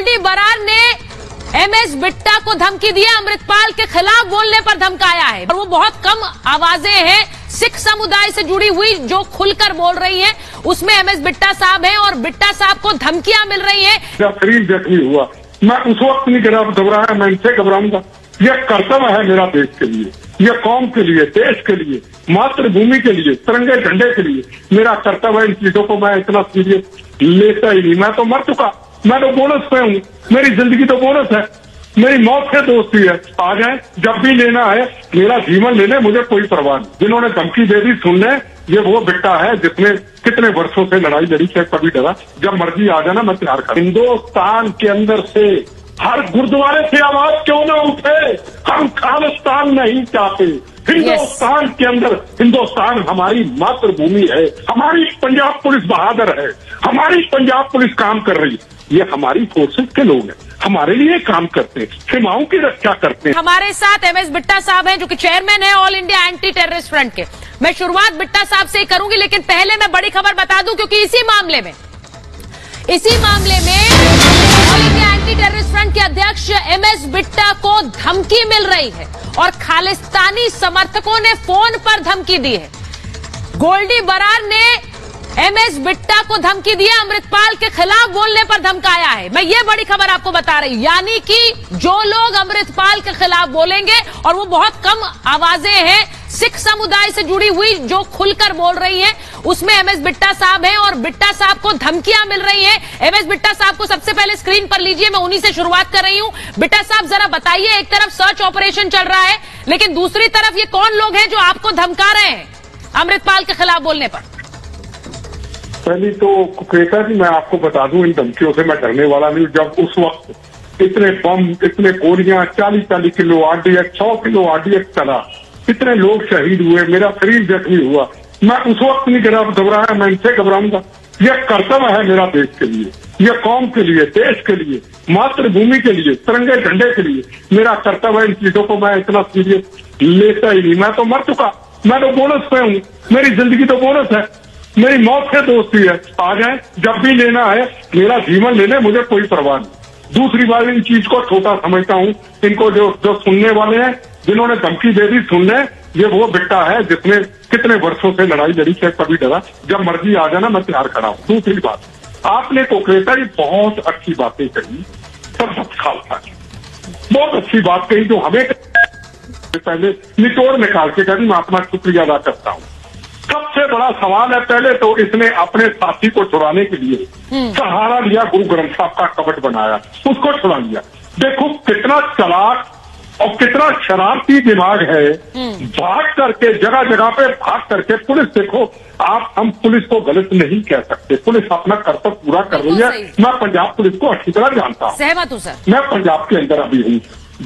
गोल्डी बरार ने एमएस बिट्टा को धमकी दी है। अमृतपाल के खिलाफ बोलने पर धमकाया है। और वो बहुत कम आवाज़ें हैं सिख समुदाय से जुड़ी हुई जो खुलकर बोल रही हैं। उसमें एमएस बिट्टा साहब हैं और बिट्टा साहब को धमकियाँ मिल रही हैं। शरीर जख्मी हुआ, मैं उस वक्त नहीं घबराया मैं इनसे घबराऊँगा। यह कर्तव्य है मेरा देश के लिए, यह कौम के लिए, देश के लिए, मातृभूमि के लिए, तिरंगे झंडे के लिए। मेरा कर्तव्य है इन चीज़ों को मैं इतना सीरियस लेता ही नहीं। मैं तो मर चुका। मैं तो बोनस पे हूँ। मेरी ज़िंदगी तो बोनस है। मेरी मौत से दोस्ती है। आ जाए जब भी लेना है मेरा जीवन लेने मुझे कोई परवाह नहीं। जिन्होंने धमकी दे दी सुन ले ये वो बिट्टा है जिसने कितने वर्षों से लड़ाई लड़ी से कभी डरा। जब मर्ज़ी आ जाना मैं तैयार कर हिंदुस्तान के अंदर से हर गुरुद्वारे से आवाज़ क्यों ना उठे? हम खालिस्तान नहीं चाहते। हिंदुस्तान yes. के अंदर हिंदुस्तान हमारी मातृभूमि है। हमारी पंजाब पुलिस बहादुर है। हमारी पंजाब पुलिस काम कर रही है। ये हमारी फोर्सेस के लोग हैं। हमारे लिए काम करते हैं। सीमाओं की रक्षा करते हैं। हमारे साथ एमएस बिट्टा साहब हैं, जो कि चेयरमैन है all India anti terrorist front के। मैं शुरुआत बिट्टा साहब से ही करूँगी, लेकिन पहले मैं बड़ी खबर बता दूँ, क्योंकि इसी मामले में, इसी मामले में all India anti terrorist front के अध्यक्ष एमएस बिट्टा को धमकी मिल रही है और खालिस्तानी समर्थकों ने फ़ोन पर धमकी दी है। गोल्डी बरार ने एमएस बिट्टा को धमकी दी है अमृतपाल के खिलाफ बोलने पर धमकाया है। मैं ये बड़ी खबर आपको बता रही हूँ। यानी कि जो लोग अमृतपाल के खिलाफ बोलेंगे, और वो बहुत कम आवाज़ें हैं, सिख समुदाय से जुड़ी हुई जो खुलकर बोल रही हैं, उसमें एमएस बिट्टा साहब हैं, और बिट्टा साहब को धमकियाँ मिल रही हैं। एमएस बिट्टा साहब को सबसे पहले स्क्रीन पर लीजिए, मैं उन्हीं से शुरुआत कर रही हूँ। बिट्टा साहब, जरा बताइए, एक तरफ़ सर्च ऑपरेशन चल रहा है, लेकिन दूसरी तरफ़ ये कौन लोग हैं जो आपको धमका रहे हैं अमृतपाल के खिलाफ बोलने पर? पहली तो कुकरेता जी मैं आपको बता दूँ इन धमकियों से मैं डरने वाला नहीं जब उस वक्त इतने बम, इतने गोलियाँ चालीस चालीस किलो आरडीएक्स, सौ किलो आरडीएक्स चला। इतने लोग शहीद हुए, मेरा शरीर जख्मी हुआ। मैं उस वक्त नहीं गिरा घबराया, मैं इनसे घबराऊँगा। यह कर्तव्य है मेरा देश के लिए, यह कौम के लिए, देश के लिए, मातृभूमि के लिए, तिरंगे झंडे के लिए। मेरा कर्तव्य है इन चीज़ों को मैं इतना सीरियस लेता ही नहीं। मैं तो मर चुका, मैं तो बोनस पे हूँ, मेरी ज़िंदगी तो बोनस है। मेरी मौत से दोस्ती है। आ जाए, जब भी लेना है, मेरा जीवन लेने, मुझे कोई परवाह नहीं। दूसरी बात इन चीज़ को छोटा समझता हूँ। इनको जो जो सुनने वाले हैं, जिन्होंने धमकी दे दी सुनने ये वो बिट्टा है जिसने कितने वर्षों से लड़ाई लड़ी से कभी डरा। जब मर्ज़ी आ जाना, मैं तैयार खड़ा हूँ। दूसरी बात, आपने कोकरेता जी बहुत अच्छी बातें कही। सब खालसा की। बहुत अच्छी बात कही जो हमें पहले निचोड़ निकाल के करी मैं अपना शुक्रिया अदा करता हूँ। सबसे बड़ा सवाल है पहले तो इसने अपने साथी को छुड़ाने के लिए सहारा लिया गुरु ग्रंथ साहब का कपट बनाया उसको छुड़ा लिया। देखो कितना चलाक और कितना शरारती दिमाग है। भाग करके जगह जगह पे भाग करके पुलिस देखो आप हम पुलिस को गलत नहीं कह सकते। पुलिस अपना कर्तव्य पूरा कर रही है। मैं पंजाब पुलिस को अच्छी तरह जानता हूँ। सहमत हूँ सर। मैं पंजाब के अंदर अभी हूँ।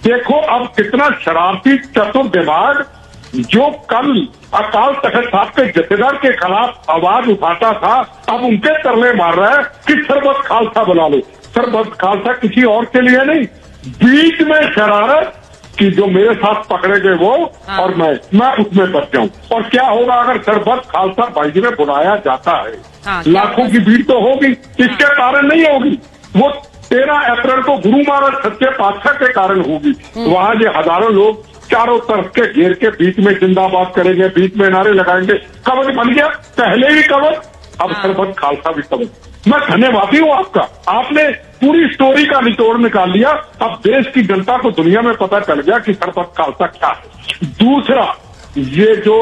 देखो अब कितना शरारती चतुर दिमाग जो कल अकाल तखत साहब के जथेदार के खिलाफ आवाज़ उठाता था अब उनके तरले मार रहा है कि सरबत खालसा बुला लो। सरबत खालसा किसी और के लिए नहीं बीच में शरारत कि जो मेरे साथ पकड़े गए वो हाँ। और मैं मैं उसमें बच जाऊँ। और क्या होगा अगर सरबत खालसा बाईजी में बुलाया जाता है? हाँ, लाखों की भीड़ तो होगी इसके कारण नहीं होगी। वो तेरह अप्रैल को गुरु महाराज सत्य पातशाह के कारण होगी। वहाँ ये हज़ारों लोग चारों तरफ़ के घेर के बीच में जिंदाबाद करेंगे बीच में नारे लगाएँगे। कवच बन गया पहले ही कवच अब हाँ। सरबत खालसा भी कवच मैं धन्यवादी हूँ आपका। आपने पूरी स्टोरी का निचोड़ निकाल लिया। अब देश की जनता को दुनिया में पता चल गया कि सरबत खालसा क्या है। दूसरा ये जो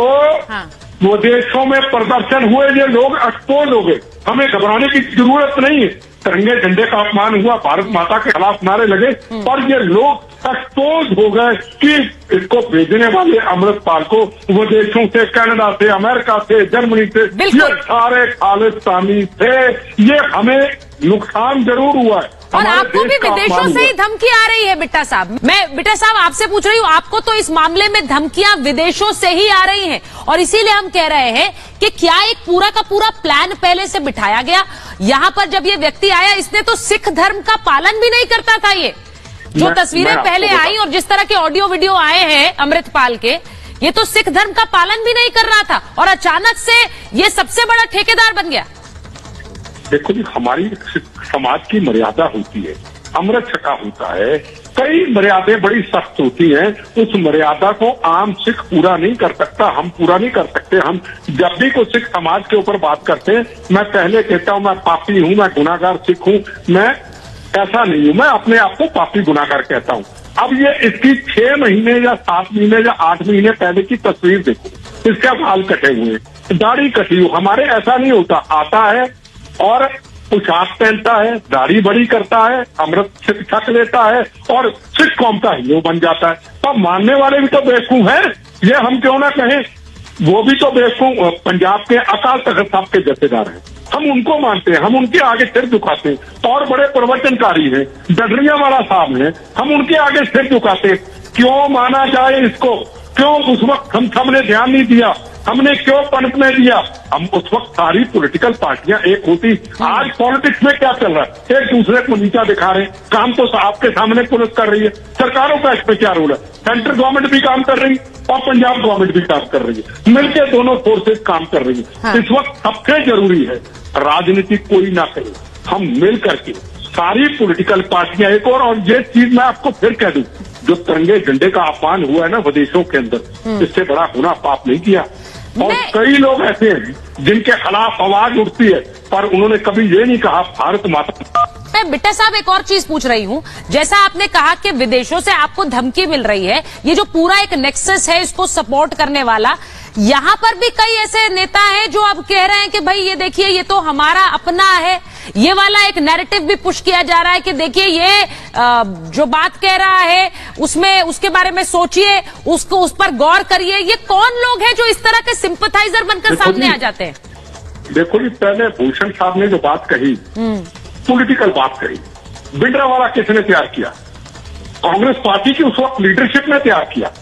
हाँ। वो देशों में प्रदर्शन हुए ये लोग एक्सपोज हो गए। हमें घबराने की ज़रूरत नहीं है। तिरंगे झंडे का अपमान हुआ भारत माता के खिलाफ नारे लगे। और ये लोग एक्सपोज हो गए कि इसको भेजने वाले अमृतपाल को वो देशों से कनाडा से अमेरिका से जर्मनी से। ये सारे खालिस्तानी थे। ये हमें नुकसान ज़रूर हुआ है। और आपको भी विदेशों से ही धमकी आ रही है बिट्टा साहब। मैं बिट्टा साहब आपसे पूछ रही हूँ आपको तो इस मामले में धमकियाँ विदेशों से ही आ रही हैं। और इसीलिए हम कह रहे हैं कि क्या एक पूरा का पूरा प्लान पहले से बिठाया गया? यहाँ पर जब ये व्यक्ति आया इसने तो सिख धर्म का पालन भी नहीं करता था ये। जो तस्वीरें पहले आई और जिस तरह के ऑडियो वीडियो आए हैं अमृतपाल के ये तो सिख धर्म का पालन भी नहीं कर रहा था और अचानक से ये सबसे बड़ा ठेकेदार बन गया। देखो जी हमारी समाज की मर्यादा होती है अमृत छका होता है। कई मर्यादाएँ बड़ी सख्त होती हैं उस मर्यादा को आम सिख पूरा नहीं कर सकता हम पूरा नहीं कर सकते। हम जब भी कोई सिख समाज के ऊपर बात करते हैं मैं पहले कहता हूँ मैं पापी हूँ मैं गुनागार सिख हूँ मैं ऐसा नहीं हूँ। मैं अपने आप को पापी गुनागार कहता हूँ। अब ये इसकी छह महीने या सात महीने या आठ महीने पहले की तस्वीर देखो। इसके बाल कटे हुए, दाढ़ी कटी हुई। हमारे ऐसा नहीं होता। आता है और पोशाक पहनता है, दाढ़ी बड़ी करता है, अमृत छक लेता है और सिख कौम का हिंदू बन जाता है। तो मानने वाले भी तो बेवकूफ़ हैं। ये हम क्यों ना कहें? वो भी तो बेवकूफ़, पंजाब के अकाल तखत साहब के जथेदार हैं। हम उनको मानते हैं, हम उनके आगे सिर झुकाते हैं। और बड़े प्रवचनकारी हैं डडरिया वाला साहब है। हम उनके आगे सिर झुकाते क्यों माना जाए इसको? क्यों उस वक्त हम सबने ध्यान नहीं दिया? हमने क्यों पनिशमेंट दिया हम उस वक्त सारी पॉलिटिकल पार्टियाँ एक होती। आज पॉलिटिक्स में क्या चल रहा है? एक दूसरे को नीचा दिखा रहे हैं। काम तो आपके सामने पुलिस कर रही है। सरकारों का इसमें क्या रोल है? सेंट्रल गवर्नमेंट भी काम कर रही है और पंजाब गवर्नमेंट भी काम कर रही है। मिलकर दोनों फोर्सेज काम कर रही है। हाँ। इस वक्त सबसे ज़रूरी है राजनीति कोई ना करे। हम मिल करके सारी पॉलिटिकल पार्टियाँ एक और और ये चीज़ मैं आपको फिर कह दूँ। जो तिरंगे झंडे का अपमान हुआ है ना विदेशों के अंदर इससे बड़ा गुना पाप नहीं किया। और कई लोग ऐसे हैं जिनके खिलाफ आवाज़ उठती है पर उन्होंने कभी ये नहीं कहा भारत माता मैं बिट्टा साहब एक और चीज़ पूछ रही हूँ। जैसा आपने कहा कि विदेशों से आपको धमकी मिल रही है ये जो पूरा एक नेक्सस है इसको सपोर्ट करने वाला यहाँ पर भी कई ऐसे नेता हैं जो अब कह रहे हैं कि भाई ये देखिए ये तो हमारा अपना है ये वाला एक नैरेटिव भी पुश किया जा रहा है कि देखिए ये जो बात कह रहा है उसमें उसके बारे में सोचिए उसको उस पर गौर करिए। ये कौन लोग हैं जो इस तरह के सिंपथाइजर बनकर सामने आ जाते हैं? देखो जी पहले भूषण साहब ने जो बात कही पॉलिटिकल बात कही बिंड्रा वाला किसने तैयार किया? कांग्रेस पार्टी की उस वक्त लीडरशिप ने तैयार किया।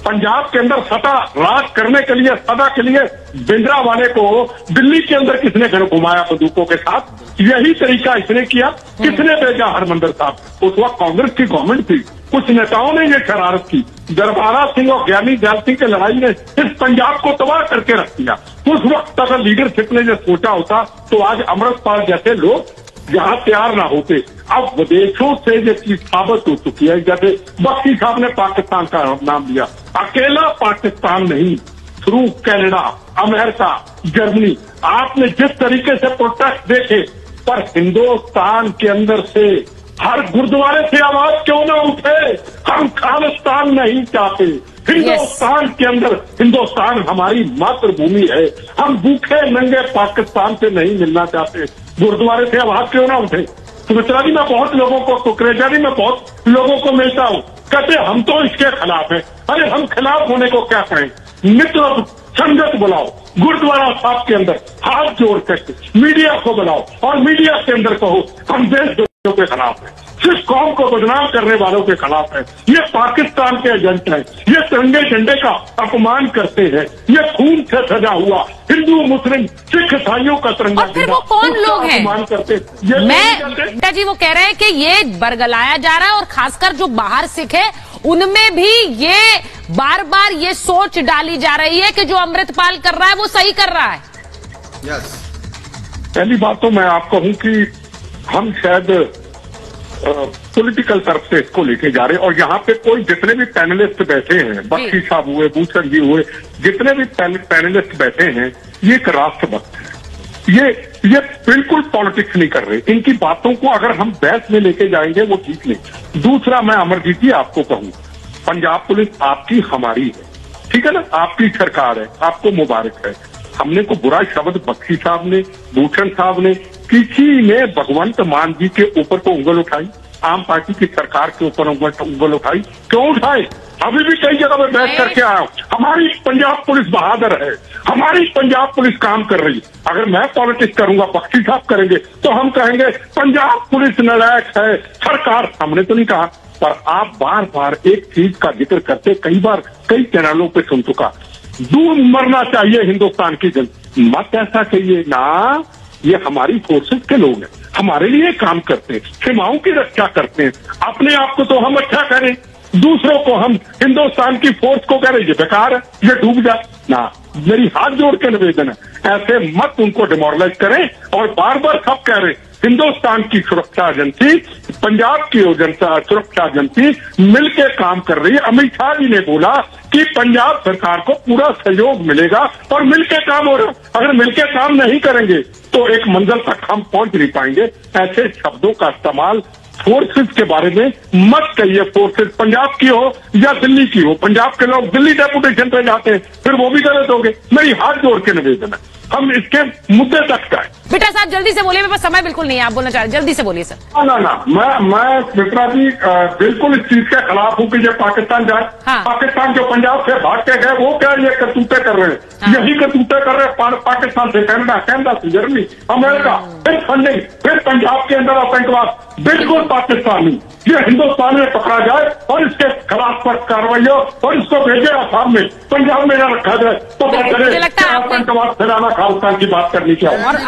पंजाब के अंदर सदा राज करने के लिए, सदा के लिए बिंद्रा वाले को दिल्ली के अंदर किसने घर घुमाया बंदूकों के साथ? यही तरीका इसने किया। किसने भेजा हरमंदर साहब? उस वक्त कांग्रेस की गवर्नमेंट थी। कुछ नेताओं ने ये शरारत की। दरबारा सिंह और ज्ञानी दयाल सिंह की लड़ाई ने इस पंजाब को तबाह करके रख दिया। उस वक्त अगर लीडरशिप ने ये सोचा होता तो आज अमृतपाल जैसे लोग यहाँ तैयार ना होते। अब विदेशों से ये चीज़ साबित हो चुकी है। जैसे बख्शी साहब ने पाकिस्तान का नाम लिया। अकेला पाकिस्तान नहीं थ्रू कनाडा अमेरिका जर्मनी आपने जिस तरीके से प्रोटेस्ट देखे पर हिंदुस्तान के अंदर से हर गुरुद्वारे से आवाज़ क्यों ना उठे? हम खालिस्तान नहीं चाहते। हिंदुस्तान yes. के अंदर हिंदुस्तान हमारी मातृभूमि है। हम भूखे नंगे पाकिस्तान से नहीं मिलना चाहते। गुरुद्वारे से आवाज़ क्यों ना उठे? सुमित्रा जी मैं बहुत लोगों को कुकरेजा जी मैं बहुत लोगों को मिलता हूँ। कहते हम तो इसके खिलाफ हैं। अरे हम खिलाफ होने को क्या कहें? मित्र संगत बुलाओ, गुरुद्वारा साहब के अंदर हाथ जोड़ करके मीडिया को बुलाओ और मीडिया के अंदर कहो, हम देश के खिलाफ है। सिर्फ़ कौम को बदनाम करने वालों के खिलाफ है। ये पाकिस्तान के एजेंट हैं। ये तिरंगे झंडे का अपमान करते हैं। ये खून से सजा हुआ हिंदू मुस्लिम सिख ईसाइयों का तिरंगा और फिर वो कौन लोग हैं? अपमान करते ये मैं। जी वो कह रहे हैं कि ये बरगलाया जा रहा है और खासकर जो बाहर सिख है उनमें भी ये बार बार ये सोच डाली जा रही है कि जो अमृतपाल कर रहा है वो सही कर रहा है। यस पहली बात तो मैं आपको हूँ कि हम शायद पॉलिटिकल तरफ़ से इसको लेके जा रहे हैं और यहाँ पे कोई जितने भी पैनलिस्ट बैठे हैं बख्शी साहब हुए भूषण जी हुए जितने भी पैनलिस्ट बैठे हैं ये एक राष्ट्रभक्त है। ये ये बिल्कुल पॉलिटिक्स नहीं कर रहे। इनकी बातों को अगर हम बहस में लेके जाएँगे वो ठीक नहीं दूसरा मैं अमरजीत जी आपको कहूँ पंजाब पुलिस आपकी हमारी है। ठीक है ना? आपकी सरकार है आपको मुबारक है। हमने को बुरा शब्द बख्शी साहब ने भूषण साहब ने, किसी ने भगवंत मान जी के ऊपर को उंगल उठाई, आम पार्टी की सरकार के ऊपर उंगल उठाई, क्यों उठाए? अभी भी कई जगह पे बैठ करके आया हूँ। हमारी पंजाब पुलिस बहादुर है, हमारी पंजाब पुलिस काम कर रही है। अगर मैं पॉलिटिक्स करूँगा, बख्शी साहब करेंगे तो हम कहेंगे, पंजाब पुलिस नलायक है, सरकार। हमने तो नहीं कहा, पर आप बार बार एक चीज़ का ज़िक्र करते, कई बार कई चैनलों पे सुन चुका। दूर मरना चाहिए हिंदुस्तान की जन मत ऐसा कहिए। ना, ये हमारी फोर्सेस के लोग हैं। हमारे लिए काम करते हैं। सीमाओं की रक्षा करते हैं। अपने आप को तो हम अच्छा करें। दूसरों को हम हिंदुस्तान की फोर्स को कह रहे ये बेकार है। ये डूब जाए ना, मेरी हाथ जोड़ के निवेदन है। ऐसे मत उनको डिमोरलाइज करें और बार बार सब कह रहे हिंदुस्तान की सुरक्षा एजेंसी, पंजाब की सुरक्षा एजेंसी मिलकर काम कर रही है। अमित शाह जी ने बोला कि पंजाब सरकार को पूरा सहयोग मिलेगा और मिलकर काम हो रहा है। अगर मिलकर काम नहीं करेंगे तो एक मंजिल तक हम पहुँच नहीं पाएँगे। ऐसे शब्दों का इस्तेमाल फोर्सेस के बारे में मत कहिए फोर्सेस पंजाब की हो या दिल्ली की हो। पंजाब के लोग दिल्ली डेपुटेशन पे जाते हैं, फिर वो भी गलत होंगे। मेरी हाथ जोड़ के निवेदन है। हम इसके मुद्दे तक जाए। बिट्टा साहब जल्दी से बोलिए मेरे पास समय बिल्कुल नहीं है आप बोलना चाह रहे जल्दी से बोलिए सर। ना ना ना मैं मैं मित्रा जी बिल्कुल इस चीज़ के खिलाफ हूँ कि ये पाकिस्तान जाए। हाँ। पाकिस्तान जो पंजाब से भाग के गए वो क्या ये करतूते कर रहे हैं? हाँ। यही करतूते कर रहे हैं पा, पाकिस्तान से कैनेडा कैनेडा से जर्मनी अमेरिका फिर फंडिंग फिर पंजाब के अंदर आतंकवाद। बिल्कुल पाकिस्तानी। ये हिंदुस्तान में पकड़ा जाए और इसके खिलाफ पर कार्रवाई हो और इसको भेजे आसाम में पंजाब में रखा जाए तो लगता है आतंकवाद फैलाना खालिस्तान की बात करनी और